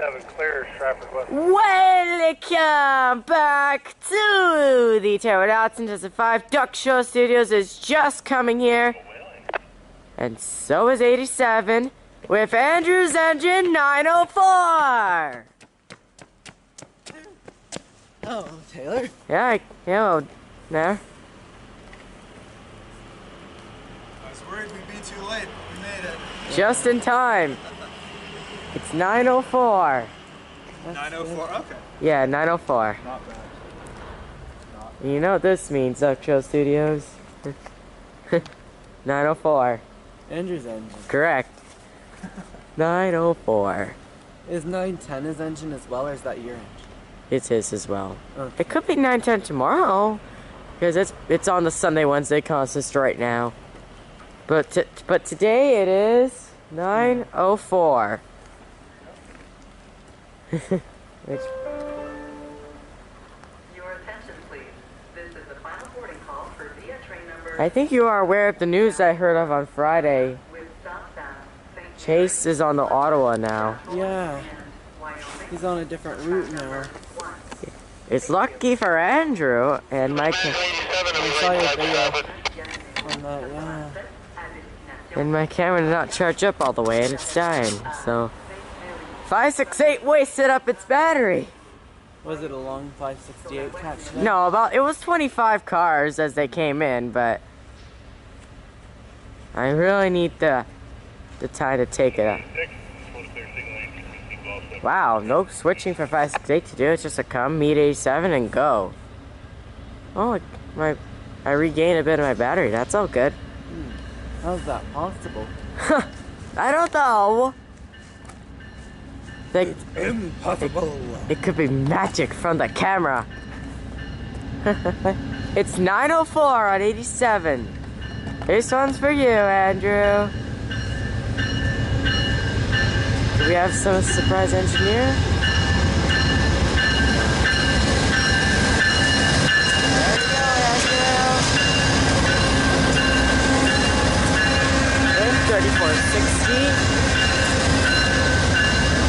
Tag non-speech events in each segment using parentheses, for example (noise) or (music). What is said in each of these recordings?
87, clear traffic west. Welcome back to the Pterodactyl Intensity 5. Duck Show Studios is just coming here. And so is 87 with Andrew's Engine 904. Oh, Taylor. Yeah, I, hello there. I was worried we'd be too late. We made it. Just in time. It's 904. 904. Okay. Yeah, 904. Not bad. You know what this means, Duck Studios? (laughs) 904. Andrew's engine. Correct. (laughs) 904. Is 910 his engine as well, or is that your engine? It's his as well. Okay. It could be 910 tomorrow. Because it's it's on the Sunday Wednesday consist right now. But t- but today it is 904. Which Your attention, please. This is the final boarding call for via train (laughs) number I think you are aware of the news I heard of on Friday. with southbound St. Chase is on the Ottawa now. Yeah. He's on a different route now. It's lucky for Andrew and my I saw your video on that, yeah. and my camera did not charge up all the way and it's dying. So 568 wasted up its battery. Was it a long 568 catch? No, about it was 25 cars as they came in, but I really need the the time to take it up. Wow, no switching for 568 to do. It's just a come, meet 87, and go. Oh, my I regained a bit of my battery. That's all good. Hmm, how's that possible? (laughs) I don't know. They, it's impossible. It, it could be magic from the camera. (laughs) it's 904 on 87. This one's for you, Andrew. Do we have some surprise engineer? There you go, Andrew. 3460.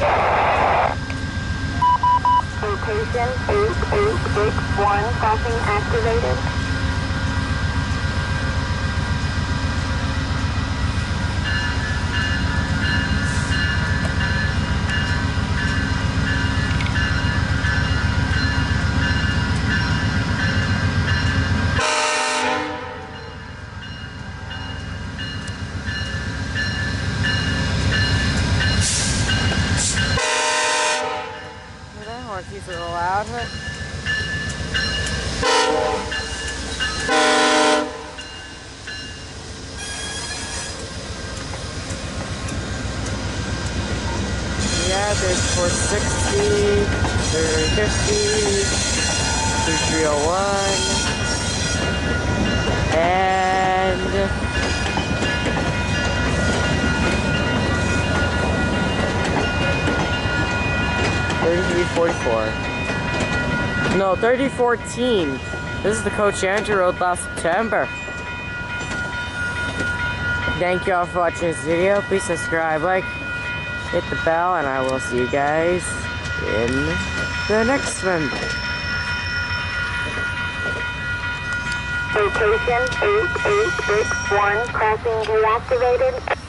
87, over. Location 8861 crossing activated. That horse is a little loud. Yeah, there's 460, 350, 3301, 344. No, 3014. This is the coach Andrew wrote last September. Thank you all for watching this video. Please subscribe, like, hit the bell, and I will see you guys in the next one. Location 8861, crossing deactivated.